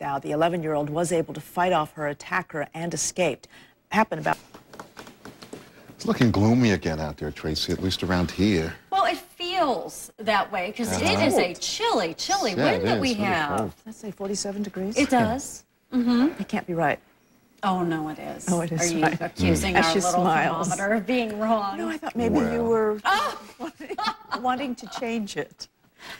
Now, the 11 year old was able to fight off her attacker and escaped. Happened about. It's looking gloomy again out there, Tracy, at least around here. Well, it feels that way because Uh-huh. it is a chilly, chilly Yeah, wind it that is. we It is have. cold. Let's say 47 degrees. It does. Mm-hmm. It can't be right. Oh no, it is. Oh, it is Are you right. accusing As our little smiles. thermometer of being wrong? No, I thought maybe you were Oh! wanting, wanting to change it.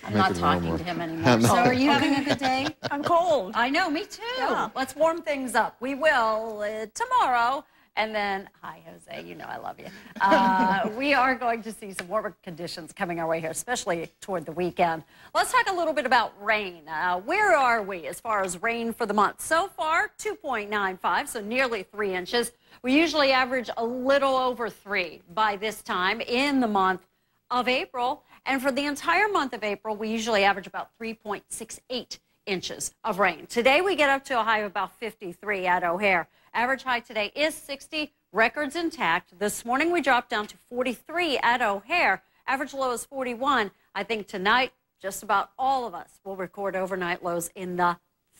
I'm not talking warmer. to him anymore. So, are you having a good day? I'm cold. I know, me too. Yeah. Let's warm things up. We will uh, tomorrow. And then, hi, Hosea, you know I love you. Uh, we are going to see some warmer conditions coming our way here, especially toward the weekend. Let's talk a little bit about rain. Uh, where are we as far as rain for the month? So far, 2.95, so nearly three inches. We usually average a little over three by this time in the month of April. And for the entire month of April, we usually average about 3.68 inches of rain. Today, we get up to a high of about 53 at O'Hare. Average high today is 60, records intact. This morning, we dropped down to 43 at O'Hare. Average low is 41. I think tonight, just about all of us will record overnight lows in the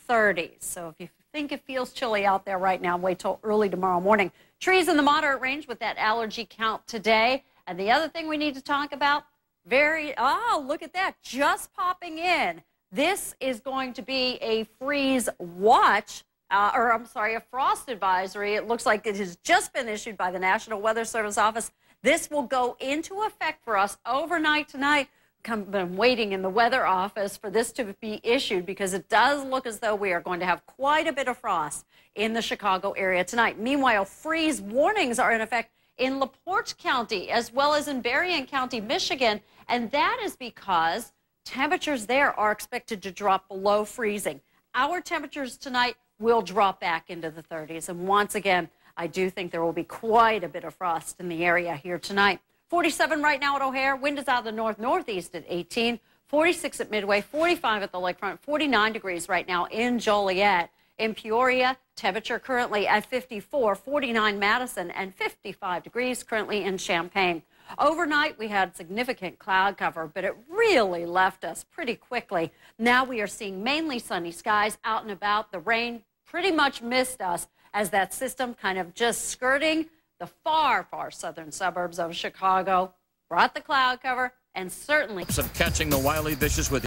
30s. So if you think it feels chilly out there right now, wait till early tomorrow morning. Trees in the moderate range with that allergy count today. And the other thing we need to talk about, very, oh, look at that, just popping in. This is going to be a freeze watch, uh, or I'm sorry, a frost advisory. It looks like it has just been issued by the National Weather Service office. This will go into effect for us overnight tonight. Come, been waiting in the weather office for this to be issued because it does look as though we are going to have quite a bit of frost in the Chicago area tonight. Meanwhile, freeze warnings are in effect in LaPorte County as well as in Berrien County, Michigan. And that is because temperatures there are expected to drop below freezing. Our temperatures tonight will drop back into the 30s. And once again, I do think there will be quite a bit of frost in the area here tonight. 47 right now at O'Hare. Wind is out of the north northeast at 18. 46 at Midway. 45 at the lakefront. 49 degrees right now in Joliet. In Peoria, temperature currently at 54, 49 Madison, and 55 degrees currently in Champaign. Overnight, we had significant cloud cover, but it really left us pretty quickly. Now we are seeing mainly sunny skies out and about. The rain pretty much missed us as that system kind of just skirting the far, far southern suburbs of Chicago, brought the cloud cover, and certainly of catching the wily vicious with